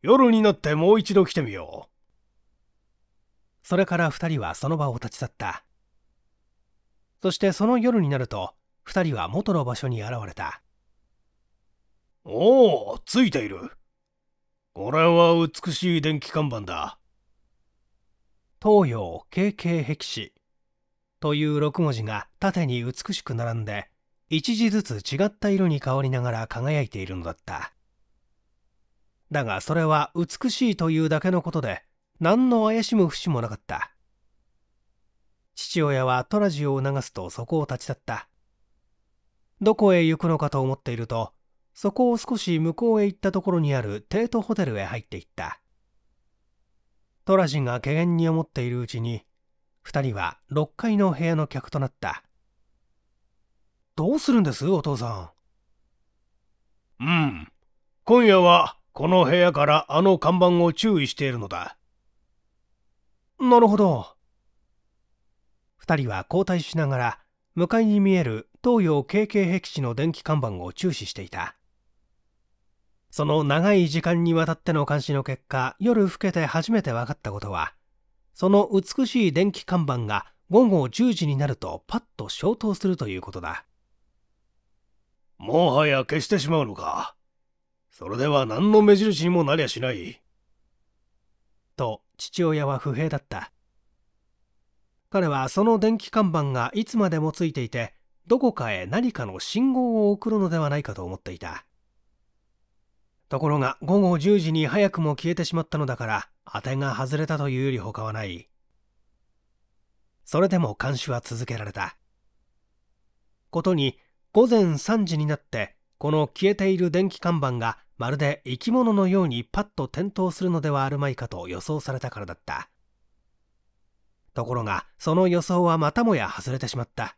夜になってもう一度来てみよう。それから二人はその場を立ち去った。そしてその夜になると、二人は元の場所に現れた。おお、ついている。これは美しい電気看板だ。東洋 KK 壁紙という6文字が縦に美しく並んで一字ずつ違った色に変わりながら輝いているのだっただがそれは美しいというだけのことで何の怪しむ節もなかった父親はトラジを促すとそこを立ち去ったどこへ行くのかと思っているとそこを少し向こうへ行ったところにあるテートホテルへ入っていったトラジが怪げに思っているうちに二人は6階の部屋の客となった。どうするんです？お父さん。うん。今夜はこの部屋からあの看板を注意しているのだ。なるほど。二人は交代しながら向かいに見える東洋 KK 壁地の電気看板を注視していた。その長い時間にわたっての監視の結果、夜更けて初めて分かったことは、その美しい電気看板が午後10時になるとパッと消灯するということだ。もはや消してしまうのか。それでは何の目印にもなりゃしない。と父親は不平だった。彼はその電気看板がいつまでもついていて、どこかへ何かの信号を送るのではないかと思っていた。ところが午後10時に早くも消えてしまったのだから、当てが外れたというより他はない。それでも監視は続けられた。ことに、午前3時になって、この消えている電気看板がまるで生き物のようにパッと点灯するのではあるまいかと予想されたからだった。ところが、その予想はまたもや外れてしまった。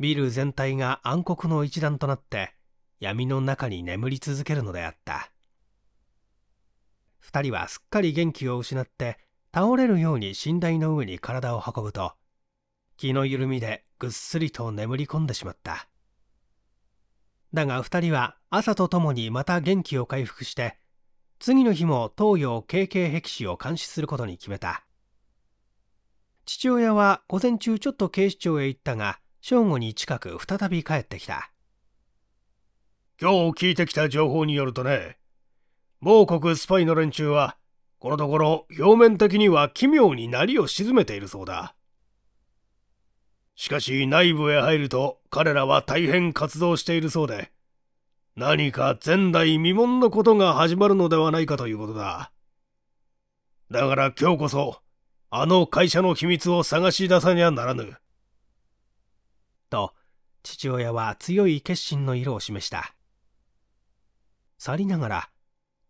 ビル全体が暗黒の一団となって、闇の中に眠り続けるのであった。二人はすっかり元気を失って倒れるように寝台の上に体を運ぶと気の緩みでぐっすりと眠り込んでしまった。だが二人は朝とともにまた元気を回復して次の日も東洋 KK 壁市を監視することに決めた。父親は午前中ちょっと警視庁へ行ったが正午に近く再び帰ってきた。今日聞いてきた情報によるとね某国スパイの連中は、このところ表面的には奇妙になりを沈めているそうだ。しかし内部へ入ると彼らは大変活動しているそうで、何か前代未聞のことが始まるのではないかということだ。だから今日こそ、あの会社の秘密を探し出さにゃならぬ。と、父親は強い決心の色を示した。去りながら、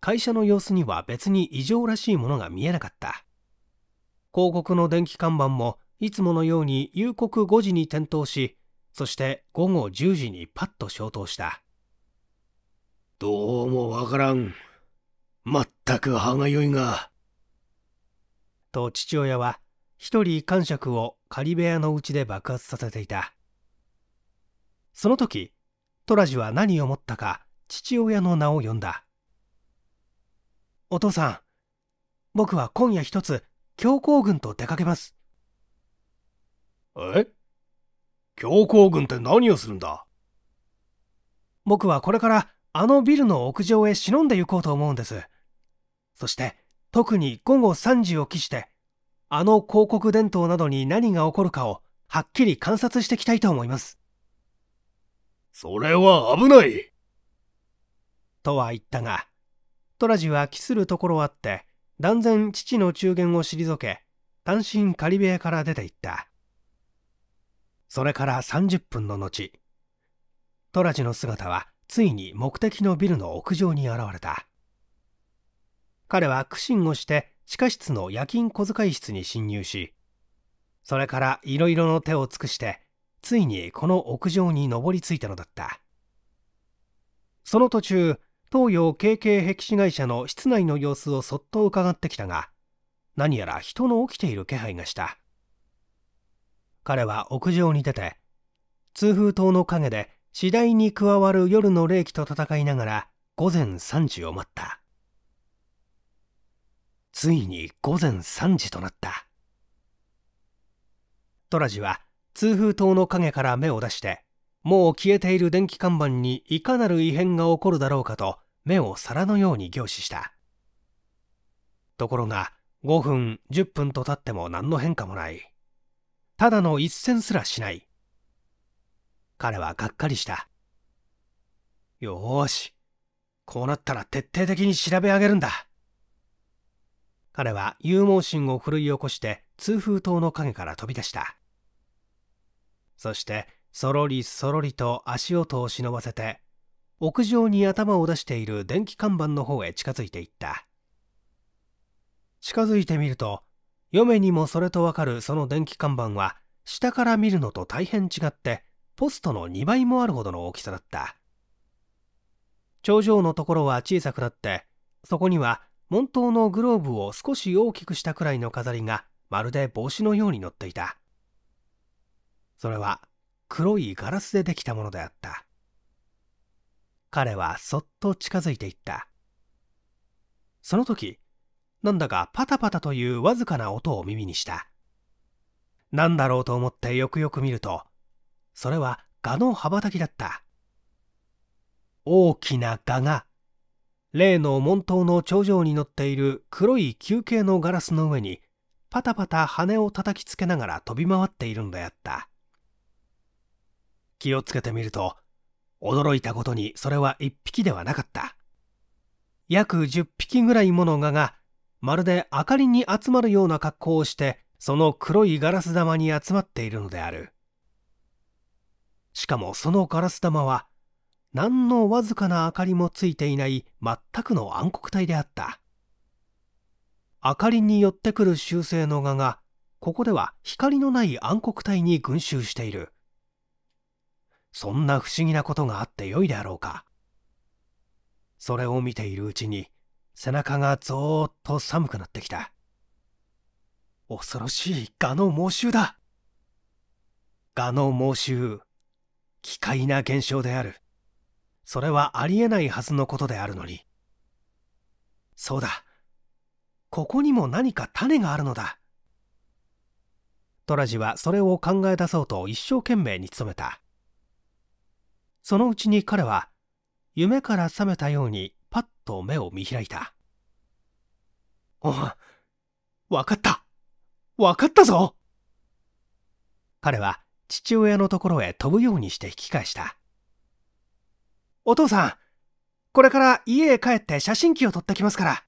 会社の様子には別に異常らしいものが見えなかった。広告の電気看板もいつものように夕刻5時に点灯し、そして午後10時にパッと消灯した。どうもわからん。まったく歯がゆいが。と父親は一人感触を仮部屋のうちで爆発させていた。その時、トラジは何を思ったか父親の名を呼んだ。お父さん、僕は今夜一つ強行軍と出かけます。え？強行軍って何をするんだ？僕はこれからあのビルの屋上へ忍んで行こうと思うんです。そして特に午後3時を期してあの広告伝統などに何が起こるかをはっきり観察してきたいと思います。それは危ないとは言ったが、トラジは期するところあって、断然父の中言を退け、単身仮部屋から出て行った。それから30分の後、トラジの姿はついに目的のビルの屋上に現れた。彼は苦心をして地下室の夜勤小遣い室に侵入し、それからいろいろの手を尽くして、ついにこの屋上に登りついたのだった。その途中、東洋 KK 壁紙会社の室内の様子をそっと伺ってきたが、何やら人の起きている気配がした。彼は屋上に出て、通風塔の陰で次第に加わる夜の冷気と戦いながら午前3時を待った。ついに午前3時となった。トラジは通風塔の影から目を出して、もう消えている電気看板にいかなる異変が起こるだろうかと目を皿のように凝視した。ところが5分、10分と経っても何の変化もない。ただの一戦すらしない。彼はがっかりした。よーし、こうなったら徹底的に調べ上げるんだ。彼は勇猛心を奮い起こして通風塔の影から飛び出した。そしてそろりそろりと足音を忍ばせて屋上に頭を出している電気看板の方へ近づいていった。近づいてみると、嫁にもそれとわかるその電気看板は下から見るのと大変違ってポストの2倍もあるほどの大きさだった。頂上のところは小さくなってそこには門頭のグローブを少し大きくしたくらいの飾りがまるで帽子のように乗っていた。それは黒いガラスでできたものであった。彼はそっと近づいていった。その時、なんだかパタパタというわずかな音を耳にした。何だろうと思ってよくよく見ると、それは蛾の羽ばたきだった。大きな蛾が例の門頭の頂上に乗っている黒い球形のガラスの上にパタパタ羽を叩きつけながら飛び回っているのであった。気をつけてみると、驚いたことにそれは一匹ではなかった。約10匹ぐらいもの蛾が、まるで明かりに集まるような格好をして、その黒いガラス玉に集まっているのである。しかもそのガラス玉は、何のわずかな明かりもついていない全くの暗黒体であった。明かりに寄ってくる習性の蛾が、ここでは光のない暗黒体に群衆している。そんな不思議なことがあってよいであろうか。それを見ているうちに、背中がぞーっと寒くなってきた。恐ろしい蛾の猛襲だ。蛾の猛襲、奇怪な現象である。それはありえないはずのことであるのに。そうだ。ここにも何か種があるのだ。トラジはそれを考え出そうと一生懸命に努めた。そのうちに彼は夢から覚めたようにパッと目を見開いた。おわかったわかったぞ彼は父親のところへ飛ぶようにして引き返した。お父さん、これから家へ帰って写真機を撮ってきますから。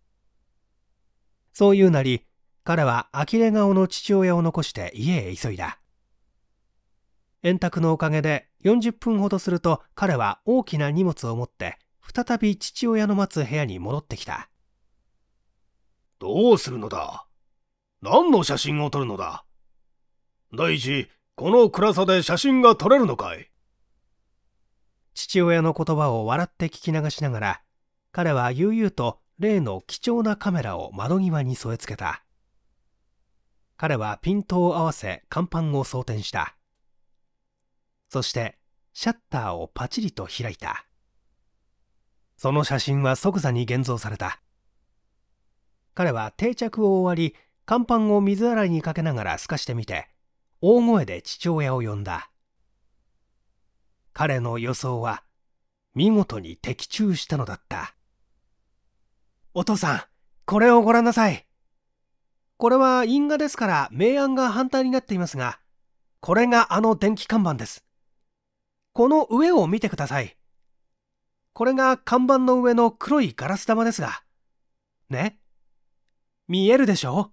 そう言うなり、彼は呆れ顔の父親を残して家へ急いだ。円卓のおかげで40分ほどすると彼は大きな荷物を持って再び父親の待つ部屋に戻ってきた。どうするのだ？何の写真を撮るのだ？第一、この暗さで写真が撮れるのかい？父親の言葉を笑って聞き流しながら彼は悠々と例の貴重なカメラを窓際に添え付けた。彼はピントを合わせ甲板を装填したそしてシャッターをパチリと開いた。その写真は即座に現像された。彼は定着を終わり甲板を水洗いにかけながら透かしてみて大声で父親を呼んだ。彼の予想は見事に的中したのだった。お父さんこれをご覧なさい。これは因果ですから明暗が反対になっていますがこれがあの電気看板です。この上を見てくださいこれが看板の上の黒いガラス玉ですがね？見えるでしょ？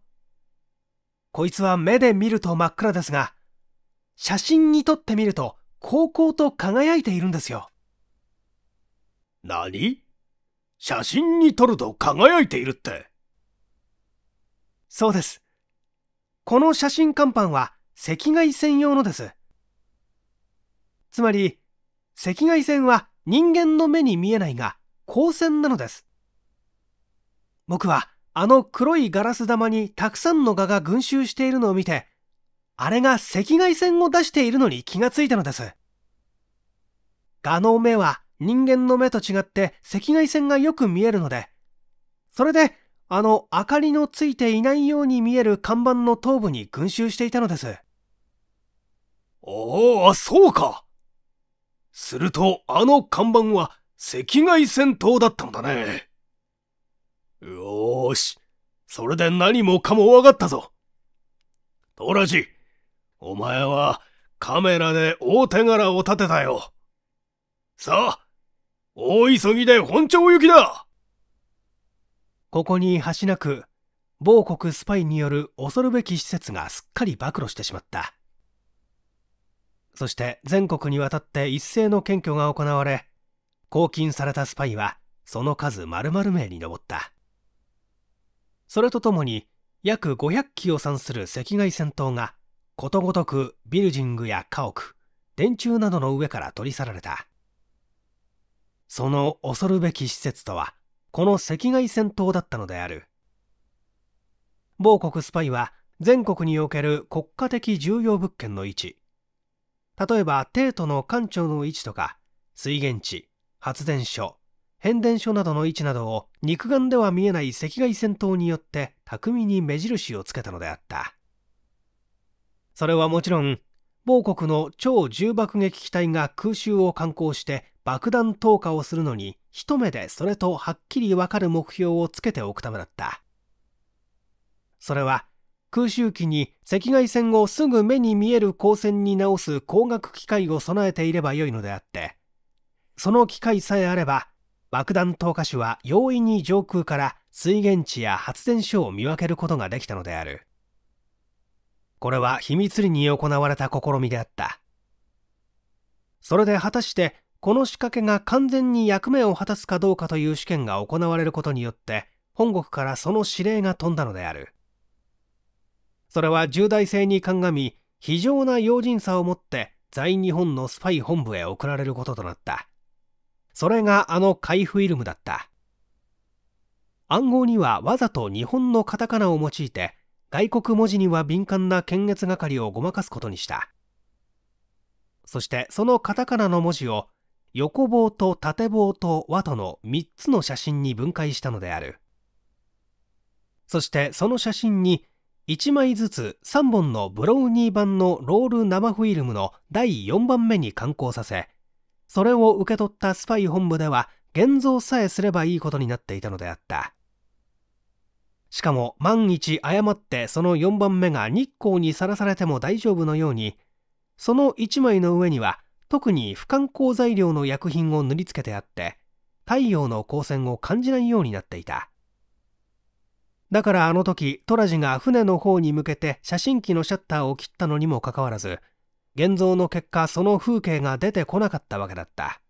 こいつは目で見ると真っ暗ですが写真に撮ってみると高校と輝いているんですよ。何？写真に撮ると輝いているって。そうです。この写真看板は赤外線用のです。つまり、赤外線は人間の目に見えないが光線なのです。僕はあの黒いガラス玉にたくさんの蛾が群衆しているのを見てあれが赤外線を出しているのに気がついたのです。蛾の目は人間の目と違って赤外線がよく見えるので、それであの明かりのついていないように見える看板の頭部に群衆していたのです。おお、そうか。するとあの看板は赤外線灯だったのだね。よーし、それで何もかも分かったぞ。トラジ、お前はカメラで大手柄を立てたよ。さあ、大急ぎで本庁行きだここに橋なく、某国スパイによる恐るべき施設がすっかり暴露してしまった。そして全国にわたって一斉の検挙が行われ、拘禁されたスパイはその数丸々名に上った。それとともに約500機を産する赤外線灯がことごとくビルジングや家屋、電柱などの上から取り去られた。その恐るべき施設とは、この赤外線灯だったのである。某国スパイは全国における国家的重要物件の位置、例えば帝都の官庁の位置とか、水源地、発電所、変電所などの位置などを肉眼では見えない赤外線灯によって巧みに目印をつけたのであった。それはもちろん某国の超重爆撃機体が空襲を敢行して爆弾投下をするのに一目でそれとはっきりわかる目標をつけておくためだったそれは空襲機に赤外線をすぐ目に見える光線に直す光学機械を備えていればよいのであってその機械さえあれば爆弾投下手は容易に上空から水源地や発電所を見分けることができたのであるこれは秘密裏に行われた試みであった。それで果たしてこの仕掛けが完全に役目を果たすかどうかという試験が行われることによって本国からその指令が飛んだのである。それは重大性に鑑み非常な用心さをもって在日本のスパイ本部へ送られることとなった。それがあの海フィルムだった。暗号にはわざと日本のカタカナを用いて外国文字には敏感な検閲係をごまかすことにした。そしてそのカタカナの文字を横棒と縦棒と和との3つの写真に分解したのである。そしてその写真に1枚ずつ3本のブローニー版のロール生フィルムの第4番目に刊行させ、それを受け取ったスパイ本部では現像さえすればいいことになっていたのであった。しかも万一誤ってその4番目が日光にさらされても大丈夫のようにその1枚の上には特に不感光材料の薬品を塗りつけてあって太陽の光線を感じないようになっていただからあの時トラジが船の方に向けて写真機のシャッターを切ったのにもかかわらず現像の結果その風景が出てこなかったわけだった。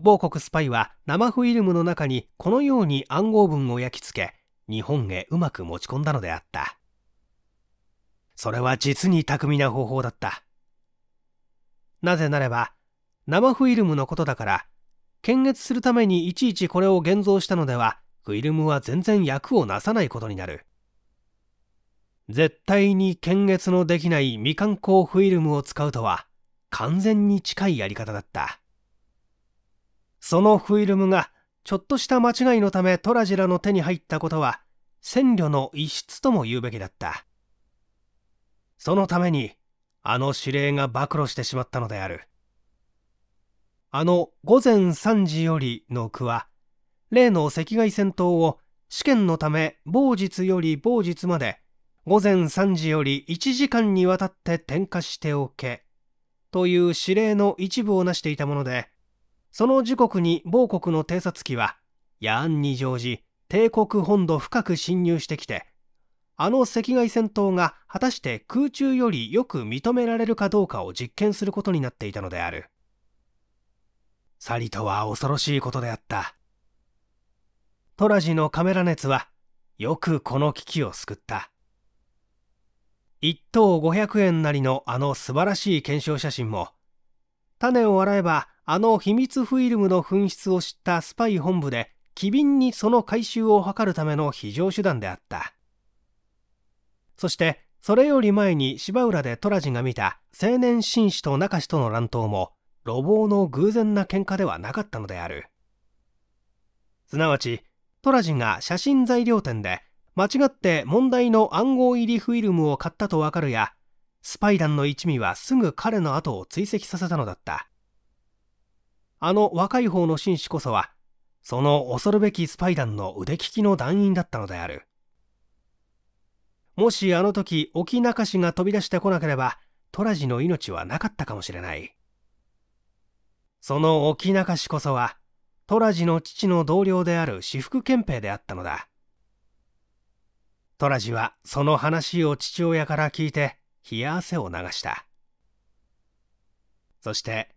某国スパイは生フィルムの中にこのように暗号文を焼き付け日本へうまく持ち込んだのであった。それは実に巧みな方法だった。なぜならば生フィルムのことだから検閲するためにいちいちこれを現像したのではフィルムは全然役をなさないことになる。絶対に検閲のできない未刊行フィルムを使うとは完全に近いやり方だった。そのフィルムがちょっとした間違いのためトラジラの手に入ったことは戦慮の遺失とも言うべきだった。そのためにあの指令が暴露してしまったのである。あの午前3時よりの句は例の赤外戦闘を試験のため某日より某日まで午前3時より1時間にわたって点火しておけという指令の一部を成していたものでその時刻に某国の偵察機は野安に乗じ帝国本土深く侵入してきてあの赤外戦闘が果たして空中よりよく認められるかどうかを実験することになっていたのである。サリとは恐ろしいことであった。トラジのカメラ熱はよくこの危機を救った。1等500円なりのあの素晴らしい検証写真も種を洗えばあの秘密フィルムの紛失を知ったスパイ本部で機敏にその回収を図るための非常手段であった。そしてそれより前に芝浦でトラジが見た青年紳士と中士との乱闘も路傍の偶然な喧嘩ではなかったのである。すなわちトラジが写真材料店で間違って問題の暗号入りフィルムを買ったとわかるやスパイ団の一味はすぐ彼の後を追跡させたのだった。あの若い方の紳士こそはその恐るべきスパイ団の腕利きの団員だったのである。もしあの時沖中氏が飛び出してこなければトラジの命はなかったかもしれない。その沖中氏こそはトラジの父の同僚である私服憲兵であったのだトラジはその話を父親から聞いて冷や汗を流したそして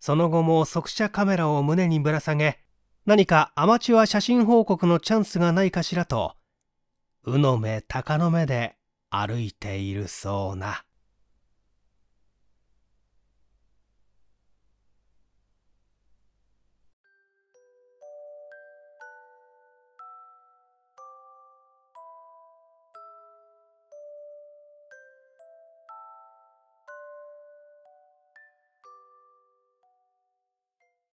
その後も速射カメラを胸にぶら下げ何かアマチュア写真報告のチャンスがないかしらとうの目鷹の目で歩いているそうな。